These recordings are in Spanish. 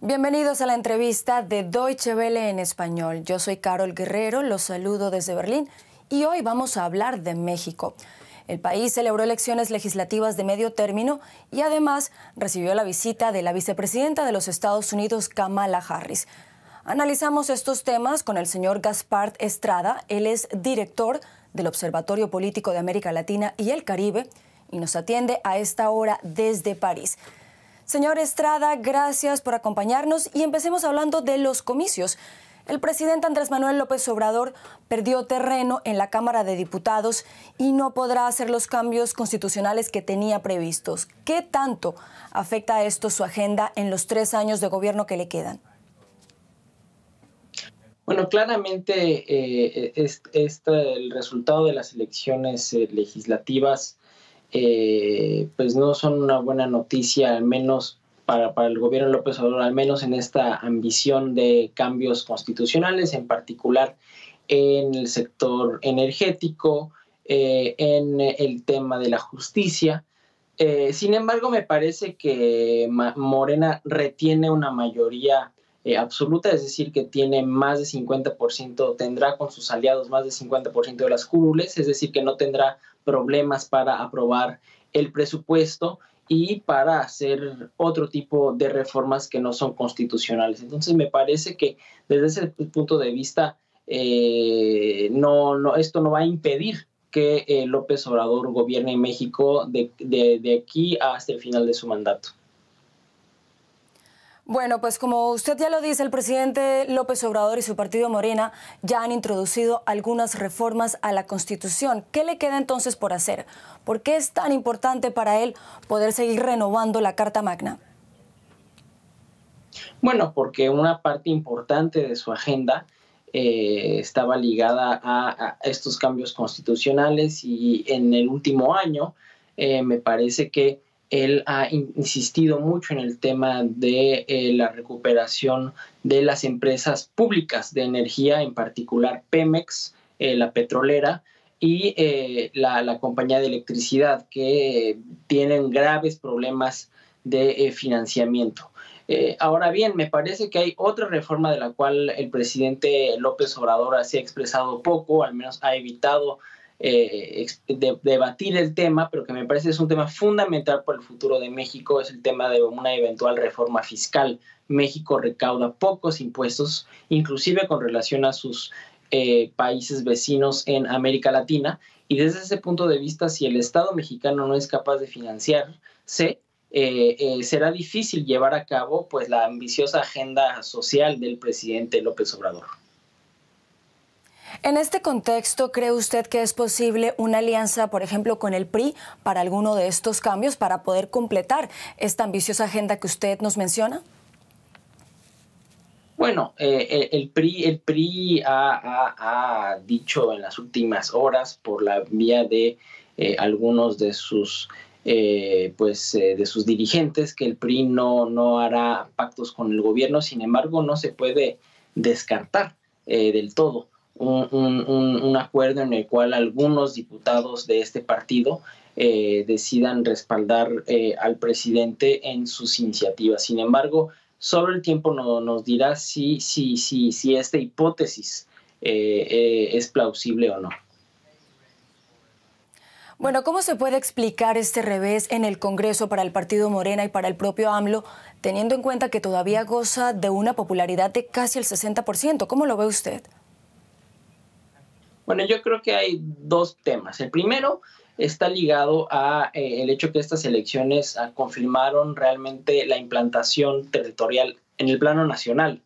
Bienvenidos a la entrevista de Deutsche Welle en español. Yo soy Carol Guerrero, los saludo desde Berlín y hoy vamos a hablar de México. El país celebró elecciones legislativas de medio término y además recibió la visita de la vicepresidenta de los Estados Unidos, Kamala Harris. Analizamos estos temas con el señor Gaspard Estrada. Él es director del Observatorio Político de América Latina y el Caribe y nos atiende a esta hora desde París. Señor Estrada, gracias por acompañarnos y empecemos hablando de los comicios. El presidente Andrés Manuel López Obrador perdió terreno en la Cámara de Diputados y no podrá hacer los cambios constitucionales que tenía previstos. ¿Qué tanto afecta a esto su agenda en los tres años de gobierno que le quedan? Bueno, claramente eh, el resultado de las elecciones eh, legislativas eh, pues no son una buena noticia, al menos para, para, el gobierno López Obrador, al menos en esta ambición de cambios constitucionales, en particular en el sector energético, eh, en el tema de la justicia. Eh, sin embargo, me parece que Morena retiene una mayoría absoluta, es decir, que tiene más de 50%, tendrá con sus aliados más de 50% de las curules, es decir, que no tendrá problemas para aprobar el presupuesto y para hacer otro tipo de reformas que no son constitucionales. Entonces me parece que desde ese punto de vista eh, no, no, esto no va a impedir que eh, López Obrador gobierne México de, de aquí hasta el final de su mandato. Bueno, pues como usted ya lo dice, el presidente López Obrador y su partido Morena ya han introducido algunas reformas a la Constitución. ¿Qué le queda entonces por hacer? ¿Por qué es tan importante para él poder seguir renovando la Carta Magna? Bueno, porque una parte importante de su agenda eh, estaba ligada a, estos cambios constitucionales y en el último año eh, me parece que él ha insistido mucho en el tema de eh, la recuperación de las empresas públicas de energía, en particular Pemex, eh, la petrolera, y eh, la, compañía de electricidad, que tienen graves problemas de financiamiento. ahora bien, me parece que hay otra reforma de la cual el presidente López Obrador se ha expresado poco, al menos ha evitado eh, debatir el tema, pero que me parece es un tema fundamental para el futuro de México, es el tema de una eventual reforma fiscal. México recauda pocos impuestos, inclusive con relación a sus eh, países vecinos en América Latina, y desde ese punto de vista, si el Estado mexicano no es capaz de financiarse, eh, será difícil llevar a cabo pues la ambiciosa agenda social del presidente López Obrador. En este contexto, ¿cree usted que es posible una alianza, por ejemplo, con el PRI para alguno de estos cambios para poder completar esta ambiciosa agenda que usted nos menciona? Bueno, eh, el PRI, el PRI ha, dicho en las últimas horas por la vía de eh, algunos de sus eh, pues de sus dirigentes que el PRI no, no hará pactos con el gobierno. Sin embargo, no se puede descartar del todo un, acuerdo en el cual algunos diputados de este partido eh, decidan respaldar eh, al presidente en sus iniciativas. Sin embargo, solo el tiempo no, nos dirá si, si, si, si esta hipótesis eh, es plausible o no. Bueno, ¿cómo se puede explicar este revés en el Congreso para el Partido Morena y para el propio AMLO, teniendo en cuenta que todavía goza de una popularidad de casi el 60%? ¿Cómo lo ve usted? Bueno, yo creo que hay dos temas. El primero está ligado a eh, el hecho que estas elecciones ah, confirmaron realmente la implantación territorial en el plano nacional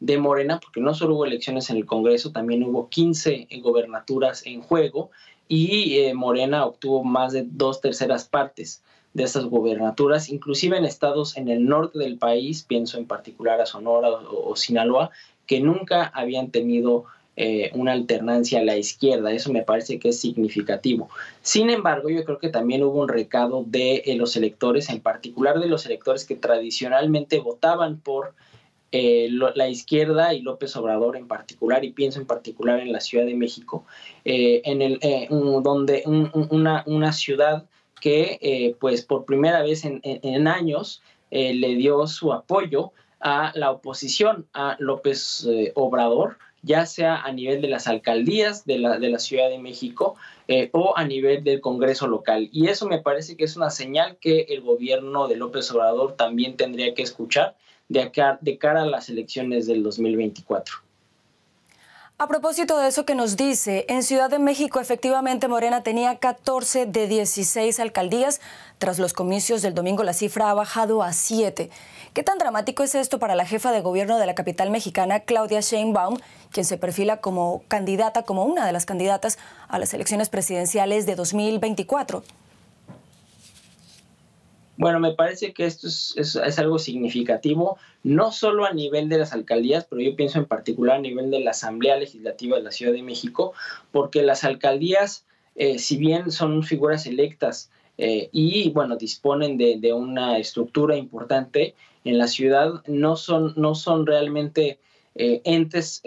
de Morena, porque no solo hubo elecciones en el Congreso, también hubo 15 gobernaturas en juego y eh, Morena obtuvo más de dos terceras partes de esas gobernaturas, inclusive en estados en el norte del país, pienso en particular a Sonora o Sinaloa, que nunca habían tenido eh, una alternancia a la izquierda. Eso me parece que es significativo. Sin embargo, yo creo que también hubo un recado de eh, los electores, en particular de los electores que tradicionalmente votaban por eh, la izquierda y López Obrador en particular, y pienso en particular en la Ciudad de México, en donde una ciudad que pues por primera vez en, años le dio su apoyo a la oposición a López Obrador ya sea a nivel de las alcaldías de la, de la Ciudad de México eh, o a nivel del Congreso local. Y eso me parece que es una señal que el gobierno de López Obrador también tendría que escuchar de, acá, de cara a las elecciones del 2024. A propósito de eso que nos dice, en Ciudad de México efectivamente Morena tenía 14 de 16 alcaldías. Tras los comicios del domingo la cifra ha bajado a 7. ¿Qué tan dramático es esto para la jefa de gobierno de la capital mexicana, Claudia Sheinbaum, quien se perfila como candidata, como una de las candidatas a las elecciones presidenciales de 2024? Bueno, me parece que esto es, algo significativo, no solo a nivel de las alcaldías, pero yo pienso en particular a nivel de la Asamblea Legislativa de la Ciudad de México, porque las alcaldías, eh, si bien son figuras electas eh, y, bueno, disponen de, una estructura importante en la ciudad, no son, no son realmente eh, entes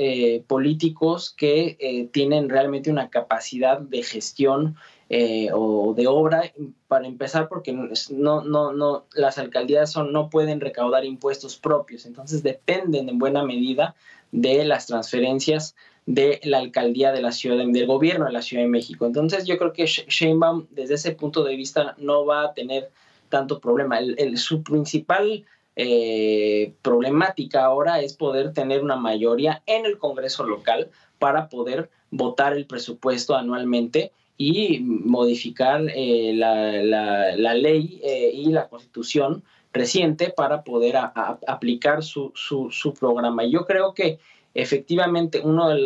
políticos que tienen realmente una capacidad de gestión eh, o de obra, para empezar, porque no, no, no, las alcaldías son, no pueden recaudar impuestos propios, entonces dependen en buena medida de las transferencias de la alcaldía de la ciudad, del gobierno de la Ciudad de México. Entonces yo creo que Sheinbaum desde ese punto de vista no va a tener tanto problema. El, su principal eh, problemática ahora es poder tener una mayoría en el Congreso local para poder votar el presupuesto anualmente y modificar eh, la, ley eh, y la constitución reciente para poder aplicar su, su, programa. Yo creo que efectivamente uno de,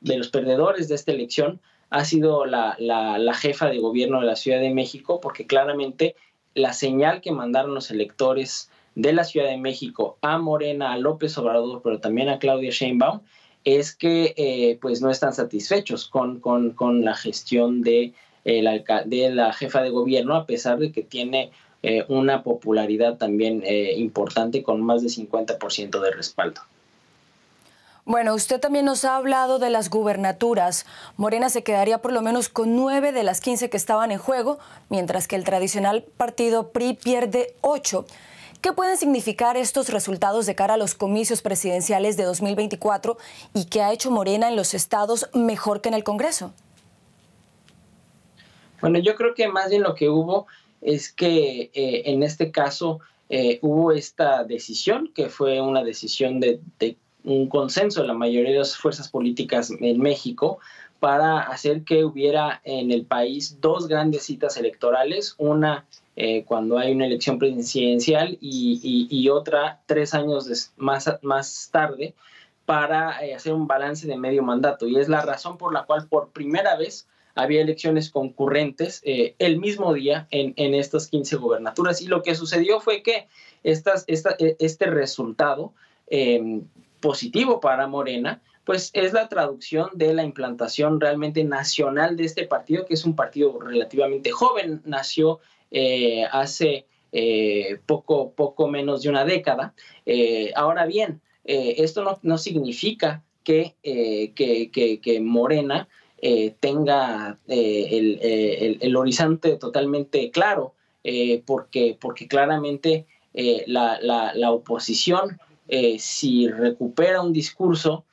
de, los perdedores de esta elección ha sido la, jefa de gobierno de la Ciudad de México, porque claramente la señal que mandaron los electores de la Ciudad de México a Morena, a López Obrador, pero también a Claudia Sheinbaum, es que eh, pues no están satisfechos con, con, la gestión de, eh, la, de la jefa de gobierno, a pesar de que tiene eh, una popularidad también importante con más de 50% de respaldo. Bueno, usted también nos ha hablado de las gubernaturas. Morena se quedaría por lo menos con nueve de las 15 que estaban en juego, mientras que el tradicional partido PRI pierde ocho. ¿Qué pueden significar estos resultados de cara a los comicios presidenciales de 2024 y qué ha hecho Morena en los estados mejor que en el Congreso? Bueno, yo creo que más bien lo que hubo es que eh, en este caso eh, hubo esta decisión, que fue una decisión de, de un consenso de la mayoría de las fuerzas políticas en México, para hacer que hubiera en el país dos grandes citas electorales, una eh, cuando hay una elección presidencial y, otra tres años más, más tarde para eh, hacer un balance de medio mandato. Y es la razón por la cual por primera vez había elecciones concurrentes eh, el mismo día en, en, estas 15 gobernaturas. Y lo que sucedió fue que estas, este resultado positivo para Morena, pues es la traducción de la implantación realmente nacional de este partido, que es un partido relativamente joven, nació eh, hace eh, poco, poco menos de una década. Eh, ahora bien, esto no, significa que, que, Morena tenga el, horizonte totalmente claro, porque, porque claramente la, la, oposición, si recupera un discurso,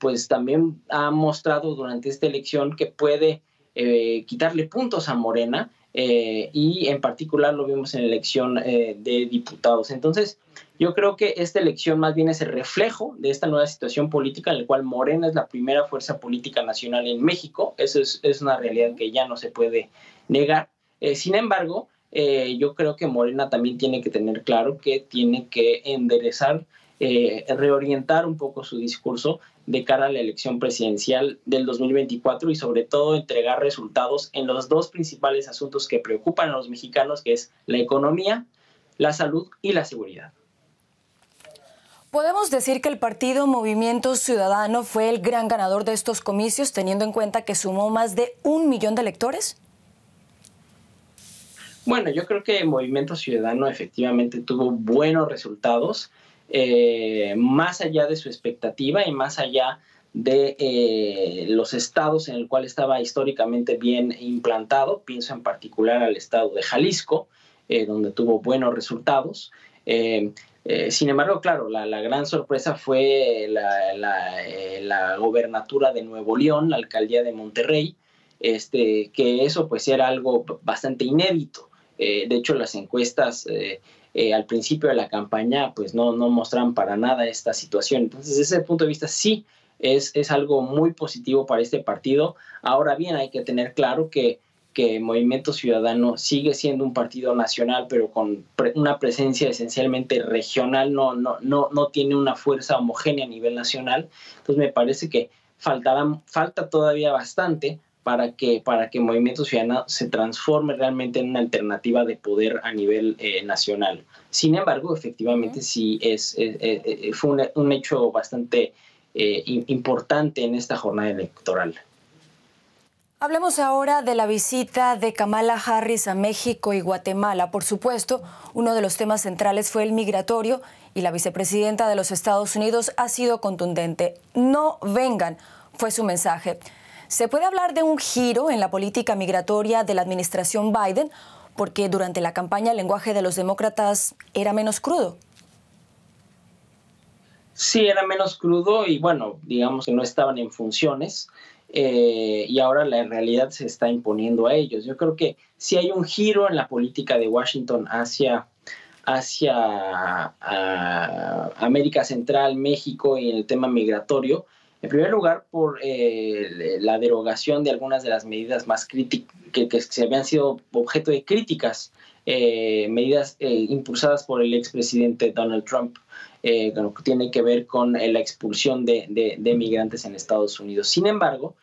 pues también ha mostrado durante esta elección que puede quitarle puntos a Morena eh, y en particular lo vimos en la elección eh, de diputados. Entonces, yo creo que esta elección más bien es el reflejo de esta nueva situación política en la cual Morena es la primera fuerza política nacional en México. Eso es, es una realidad que ya no se puede negar. Eh, sin embargo, yo creo que Morena también tiene que tener claro que tiene que enderezar, reorientar un poco su discurso de cara a la elección presidencial del 2024 y sobre todo entregar resultados en los dos principales asuntos que preocupan a los mexicanos, que es la economía, la salud y la seguridad. ¿Podemos decir que el partido Movimiento Ciudadano fue el gran ganador de estos comicios, teniendo en cuenta que sumó más de un millón de electores? Bueno, yo creo que Movimiento Ciudadano efectivamente tuvo buenos resultados. Eh, más allá de su expectativa y más allá de los estados en el cual estaba históricamente bien implantado. Pienso en particular al estado de Jalisco, donde tuvo buenos resultados. sin embargo, claro, la, gran sorpresa fue la, la, gobernatura de Nuevo León, la alcaldía de Monterrey, este, que eso pues era algo bastante inédito. Eh, de hecho, las encuestas eh, al principio de la campaña pues no, no mostraban para nada esta situación. Entonces, desde ese punto de vista sí es, es algo muy positivo para este partido. Ahora bien, hay que tener claro que que Movimiento Ciudadano sigue siendo un partido nacional, pero con una presencia esencialmente regional, no, no, no, no tiene una fuerza homogénea a nivel nacional. Entonces me parece que faltará, falta todavía bastante para que, para que Movimiento Ciudadano se transforme realmente en una alternativa de poder a nivel eh, nacional. Sin embargo, efectivamente sí es, fue un, hecho bastante eh, importante en esta jornada electoral. Hablemos ahora de la visita de Kamala Harris a México y Guatemala. Por supuesto, uno de los temas centrales fue el migratorio y la vicepresidenta de los Estados Unidos ha sido contundente. No vengan, fue su mensaje. ¿Se puede hablar de un giro en la política migratoria de la administración Biden? Porque durante la campaña el lenguaje de los demócratas era menos crudo. Sí, era menos crudo y bueno, digamos que no estaban en funciones eh, y ahora la realidad se está imponiendo a ellos. Yo creo que si hay un giro en la política de Washington hacia, hacia América Central, México y el tema migratorio, en primer lugar, por eh, la derogación de algunas de las medidas más críticas que, se habían sido objeto de críticas, eh, medidas eh, impulsadas por el expresidente Donald Trump, que tiene que ver con la expulsión de, de, migrantes en Estados Unidos. Sin embargo,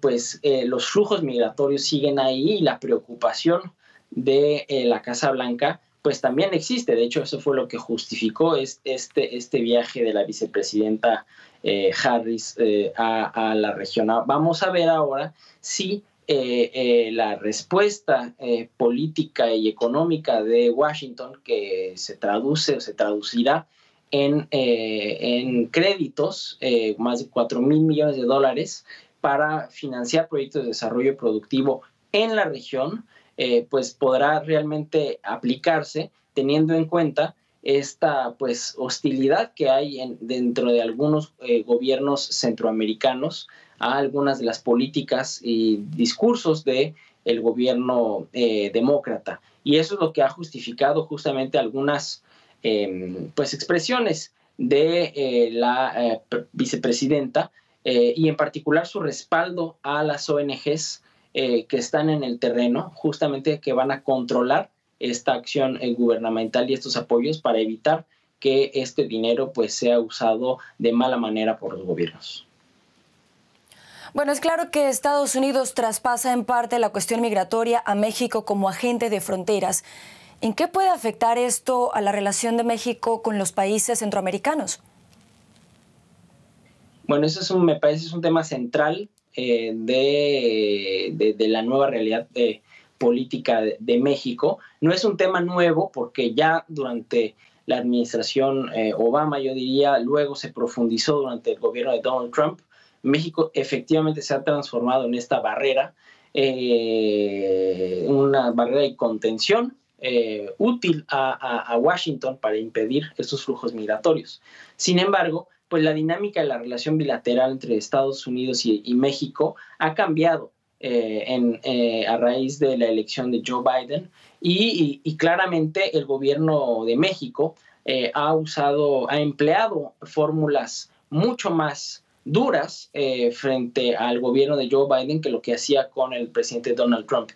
pues los flujos migratorios siguen ahí y la preocupación de la Casa Blanca pues también existe. De hecho, eso fue lo que justificó este, este viaje de la vicepresidenta eh, Harris eh, a, la región. Ah, vamos a ver ahora si eh, la respuesta política y económica de Washington, que se traduce o se traducirá en, en créditos, más de 4 mil millones de dólares, para financiar proyectos de desarrollo productivo en la región, pues podrá realmente aplicarse teniendo en cuenta esta pues hostilidad que hay en, dentro de algunos eh, gobiernos centroamericanos a algunas de las políticas y discursos de el gobierno eh, demócrata. Y eso es lo que ha justificado justamente algunas em, pues expresiones de eh, la vicepresidenta y en particular su respaldo a las ONGs que están en el terreno justamente que van a controlar esta acción eh, gubernamental y estos apoyos para evitar que este dinero pues sea usado de mala manera por los gobiernos. Bueno, es claro que Estados Unidos traspasa en parte la cuestión migratoria a México como agente de fronteras. ¿En qué puede afectar esto a la relación de México con los países centroamericanos? Bueno, eso es un, me parece es un tema central eh, de, de, la nueva realidad de, política de, México. No es un tema nuevo porque ya durante la administración eh, Obama, yo diría, luego se profundizó durante el gobierno de Donald Trump. México efectivamente se ha transformado en esta barrera, eh, una barrera de contención eh, útil a, Washington para impedir estos flujos migratorios. Sin embargo, pues la dinámica de la relación bilateral entre Estados Unidos y México ha cambiado eh, eh, a raíz de la elección de Joe Biden y, claramente el gobierno de México eh, ha usado, ha empleado fórmulas mucho más duras frente al gobierno de Joe Biden que lo que hacía con el presidente Donald Trump.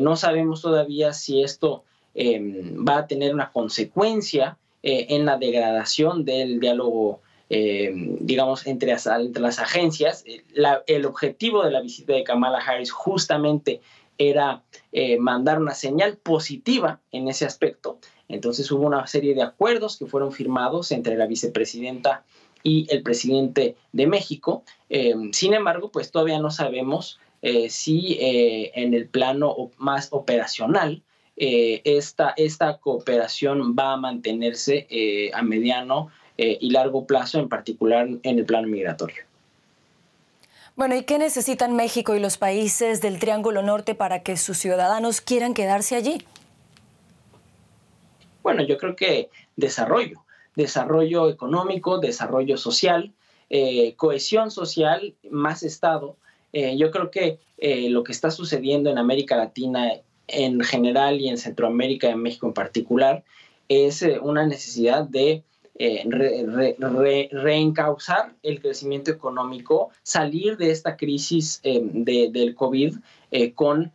no sabemos todavía si esto va a tener una consecuencia en la degradación del diálogo eh, digamos, entre las, agencias. Eh, el objetivo de la visita de Kamala Harris justamente era eh, mandar una señal positiva en ese aspecto. Entonces hubo una serie de acuerdos que fueron firmados entre la vicepresidenta y el presidente de México. sin embargo, pues todavía no sabemos si en el plano más operacional esta, esta cooperación va a mantenerse a mediano eh, y largo plazo, en particular en el plano migratorio. Bueno, ¿y qué necesitan México y los países del Triángulo Norte para que sus ciudadanos quieran quedarse allí? Bueno, yo creo que desarrollo, desarrollo económico, desarrollo social, eh, cohesión social, más Estado. Eh, yo creo que eh, lo que está sucediendo en América Latina en general y en Centroamérica, en México en particular, es una necesidad de reencauzar el crecimiento económico, salir de esta crisis del COVID con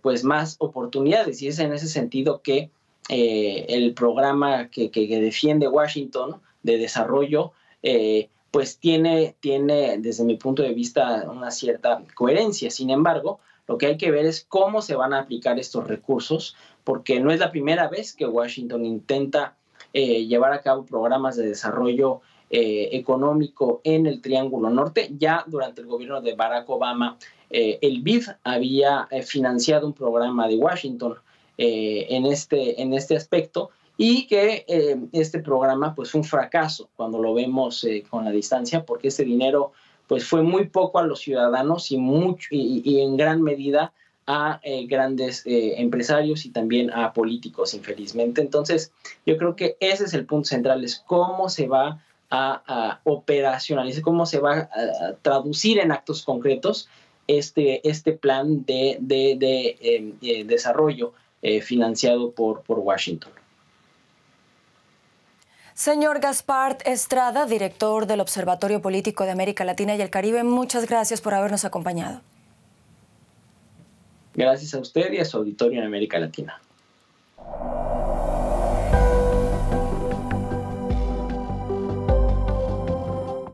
pues más oportunidades. Y es en ese sentido que eh, el programa que, defiende Washington de desarrollo, eh, pues tiene, tiene, desde mi punto de vista, una cierta coherencia. Sin embargo, lo que hay que ver es cómo se van a aplicar estos recursos, porque no es la primera vez que Washington intenta eh, llevar a cabo programas de desarrollo económico en el Triángulo Norte. Ya durante el gobierno de Barack Obama, el BID había financiado un programa de Washington eh, en, este, en este aspecto y que eh, este programa pues fue un fracaso cuando lo vemos eh, con la distancia porque ese dinero pues fue muy poco a los ciudadanos y, mucho, y, en gran medida a grandes empresarios y también a políticos, infelizmente. Entonces, yo creo que ese es el punto central, es cómo se va a, operacionalizar, cómo se va a, traducir en actos concretos este, este plan de, de, desarrollo eh, financiado por, por Washington. Señor Gaspard Estrada, director del Observatorio Político de América Latina y el Caribe, muchas gracias por habernos acompañado. Gracias a usted y a su auditorio en América Latina.